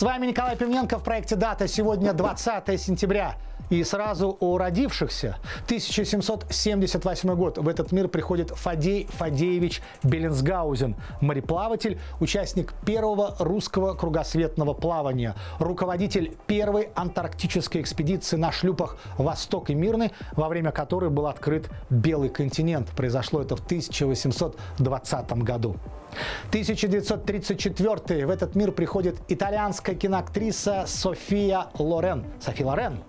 С вами Николай Пивненко в проекте «Дата». Сегодня 20 сентября. И сразу о родившихся. 1778 год. В этот мир приходит Фадей Фадеевич Беленсгаузен, мореплаватель, участник первого русского кругосветного плавания, руководитель первой антарктической экспедиции на шлюпах «Восток» и «Мирный», во время которой был открыт Белый континент. Произошло это в 1820 году. 1934 в этот мир приходит итальянская киноактриса София Лорен. София Лорен.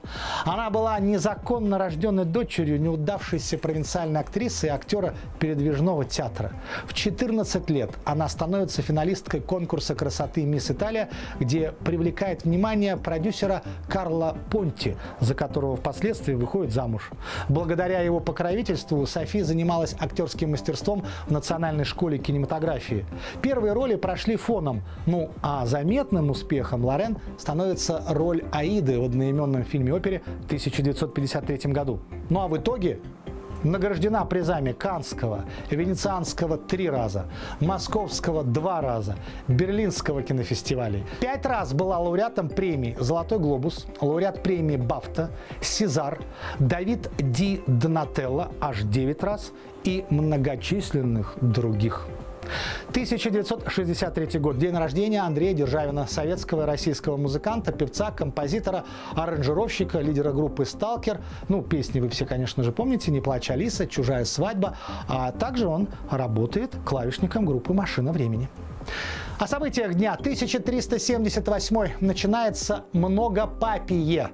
Она была незаконно рожденной дочерью неудавшейся провинциальной актрисы и актера передвижного театра. В 14 лет она становится финалисткой конкурса красоты «Мисс Италия», где привлекает внимание продюсера Карла Понти, за которого впоследствии выходит замуж. Благодаря его покровительству София занималась актерским мастерством в Национальной школе кинематографии фотографии. Первые роли прошли фоном. Ну а заметным успехом Лорен становится роль Аиды в одноименном фильме-опере в 1953 году. Ну а в итоге награждена призами Канского, Венецианского три раза, Московского два раза, Берлинского кинофестиваля. Пять раз была лауреатом премии «Золотой глобус», лауреат премии «Бафта», «Сезар», Давид Ди Донателло аж девять раз и многочисленных других. 1963 год. День рождения Андрея Державина, советского и российского музыканта, певца, композитора, аранжировщика, лидера группы «Сталкер». Ну, песни вы все, конечно же, помните «Не плачь, Алиса», «Чужая свадьба». А также он работает клавишником группы «Машина времени». О событиях дня 1378 начинается многопапие.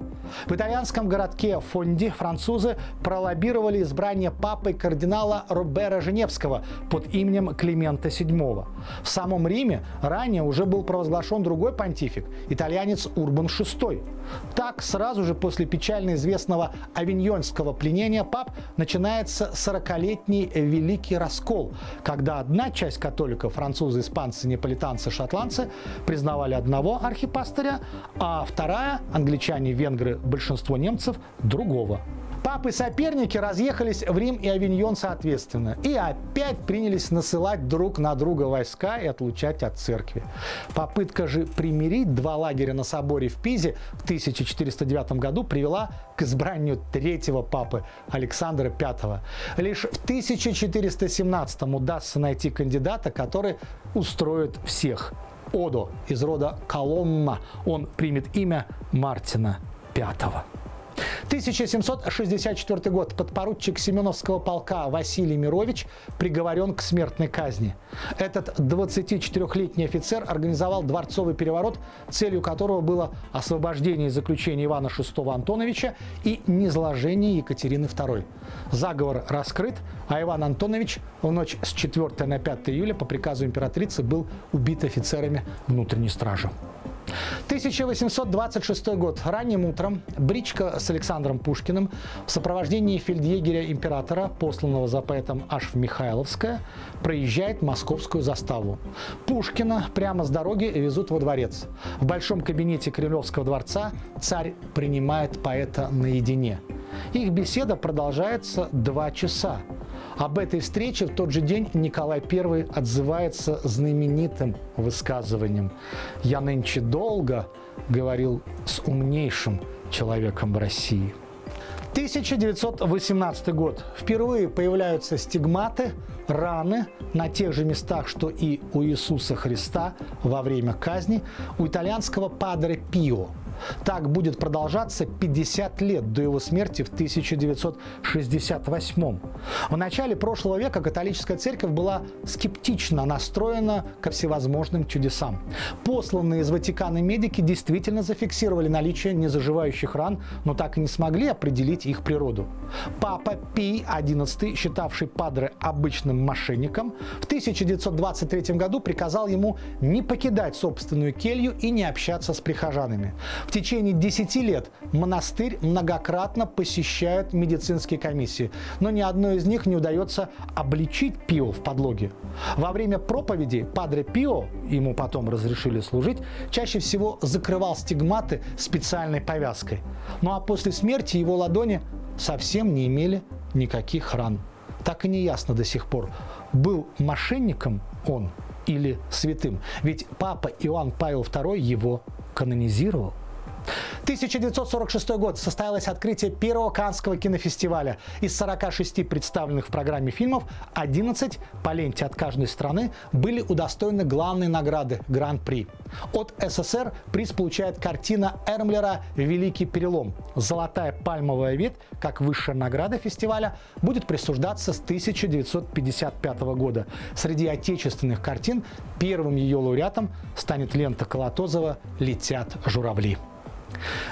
В итальянском городке Фонди французы пролоббировали избрание папы кардинала Робера Женевского под именем Климента VII. В самом Риме ранее уже был провозглашен другой понтифик – итальянец Урбан VI. Так, сразу же после печально известного авиньонского пленения пап начинается 40-летний Великий Раскол, когда одна часть католиков, французы, испанцы, неаполитанцы, шотландцы признавали одного архипастыря, а вторая, англичане, венгры, большинство немцев, другого. Папы-соперники разъехались в Рим и Авиньон соответственно. И опять принялись насылать друг на друга войска и отлучать от церкви. Попытка же примирить два лагеря на соборе в Пизе в 1409 году привела к избранию третьего папы Александра V. Лишь в 1417 удастся найти кандидата, который устроит всех. Одо из рода Коломма. Он примет имя Мартина V. 1764 год. Подпоручик Семеновского полка Василий Мирович приговорен к смертной казни. Этот 24-летний офицер организовал дворцовый переворот, целью которого было освобождение заключения Ивана VI Антоновича и низложение Екатерины II. Заговор раскрыт, а Иван Антонович в ночь с 4 на 5 июля по приказу императрицы был убит офицерами внутренней стражи. 1826 год. Ранним утром бричка с Александром Пушкиным в сопровождении фельдъегеря-императора, посланного за поэтом аж в Михайловское, проезжает московскую заставу. Пушкина прямо с дороги везут во дворец. В большом кабинете Кремлевского дворца царь принимает поэта наедине. Их беседа продолжается два часа. Об этой встрече в тот же день Николай I отзывается знаменитым высказыванием «Я нынче долго говорил с умнейшим человеком в России». 1918 год. Впервые появляются стигматы, раны на тех же местах, что и у Иисуса Христа во время казни у итальянского падре Пио – так будет продолжаться 50 лет до его смерти в 1968. В начале прошлого века католическая церковь была скептично настроена ко всевозможным чудесам. Посланные из Ватикана медики действительно зафиксировали наличие незаживающих ран, но так и не смогли определить их природу. Папа Пий XI, считавший Падре обычным мошенником, в 1923 году приказал ему не покидать собственную келью и не общаться с прихожанами. В течение 10 лет монастырь многократно посещает медицинские комиссии, но ни одной из них не удается обличить Пио в подлоге. Во время проповеди Падре Пио, ему потом разрешили служить, чаще всего закрывал стигматы специальной повязкой. Ну а после смерти его ладони совсем не имели никаких ран. Так и не ясно до сих пор, был мошенником он или святым. Ведь папа Иоанн Павел II его канонизировал. 1946 год состоялось открытие первого Канского кинофестиваля. Из 46 представленных в программе фильмов 11 по ленте от каждой страны были удостоены главной награды – Гран-при. От СССР приз получает картина Эрмлера «Великий перелом». Золотая пальмовая ветвь, как высшая награда фестиваля, будет присуждаться с 1955 года. Среди отечественных картин первым ее лауреатом станет лента Колотозова «Летят журавли».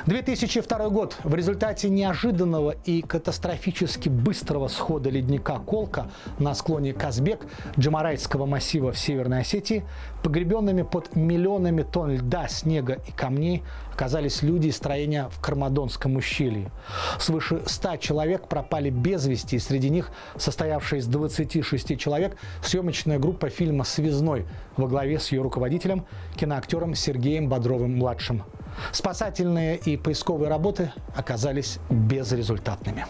2002 год. В результате неожиданного и катастрофически быстрого схода ледника Колка на склоне Казбек Джамарайского массива в Северной Осетии погребенными под миллионами тонн льда, снега и камней оказались люди из строения в Кармадонском ущелье. Свыше 100 человек пропали без вести, среди них состоявшая из 26 человек съемочная группа фильма «Связной» во главе с ее руководителем, киноактером Сергеем Бодровым-младшим. Спасательные и поисковые работы оказались безрезультатными.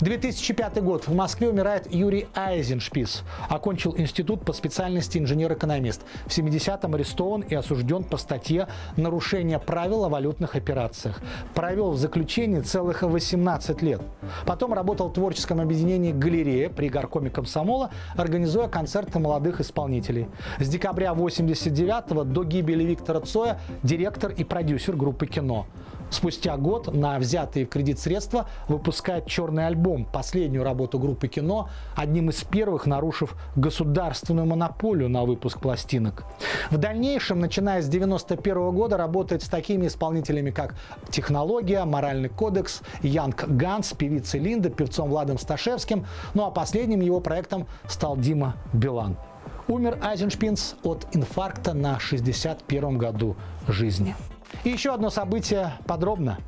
2005 год. В Москве умирает Юрий Айзеншпис. Окончил институт по специальности инженер-экономист. В 70-м арестован и осужден по статье «Нарушение правил о валютных операциях». Провел в заключении целых 18 лет. Потом работал в творческом объединении «Галерея» при горкоме комсомола, организуя концерты молодых исполнителей. С декабря 89 до гибели Виктора Цоя директор и продюсер группы «Кино». Спустя год на взятые в кредит средства выпускает «Черный альбом», последнюю работу группы «Кино», одним из первых нарушив государственную монополию на выпуск пластинок. В дальнейшем, начиная с 91 года, работает с такими исполнителями, как «Технология», «Моральный кодекс», Янг Ганс, певица Линда, певцом Владом Сташевским, ну а последним его проектом стал Дима Билан. Умер Айзеншпинц от инфаркта на 61 году жизни. И еще одно событие подробно.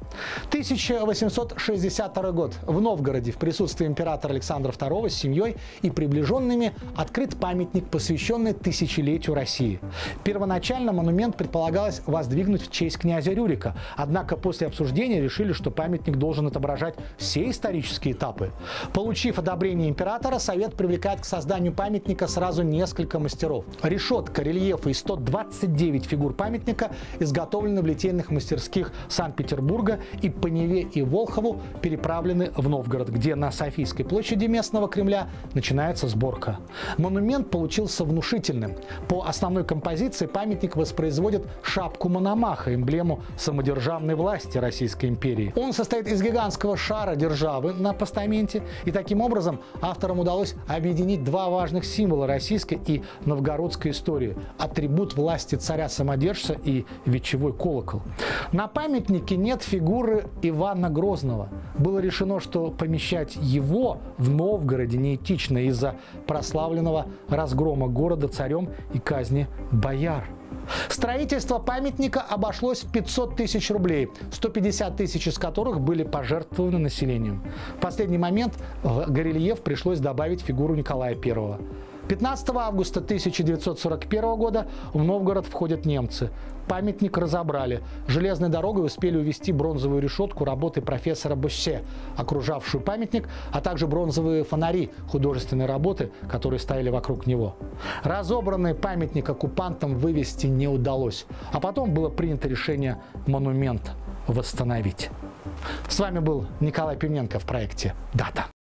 1862 год. В Новгороде в присутствии императора Александра II с семьей и приближенными открыт памятник, посвященный тысячелетию России. Первоначально монумент предполагалось воздвигнуть в честь князя Рюрика. Однако после обсуждения решили, что памятник должен отображать все исторические этапы. Получив одобрение императора, Совет привлекает к созданию памятника сразу несколько мастеров. Решетка, рельефы и 129 фигур памятника изготовлены в литейных мастерских Санкт-Петербурга и по Неве и Волхову переправлены в Новгород, где на Софийской площади местного Кремля начинается сборка. Монумент получился внушительным. По основной композиции памятник воспроизводит шапку Мономаха, эмблему самодержавной власти Российской империи. Он состоит из гигантского шара державы на постаменте, и таким образом авторам удалось объединить два важных символа российской и новгородской истории – атрибут власти царя-самодержца и вечевой колокол. На памятнике нет фигуры Ивана Грозного. Было решено, что помещать его в Новгороде неэтично из-за прославленного разгрома города царем и казни бояр. Строительство памятника обошлось в 500 тысяч рублей, 150 тысяч из которых были пожертвованы населением. В последний момент в горельеф пришлось добавить фигуру Николая I. 15 августа 1941 года в Новгород входят немцы. Памятник разобрали. Железной дорогой успели увезти бронзовую решетку работы профессора Боссе, окружавшую памятник, а также бронзовые фонари художественной работы, которые стояли вокруг него. Разобранный памятник оккупантам вывести не удалось. А потом было принято решение монумент восстановить. С вами был Николай Пименко в проекте «Дата».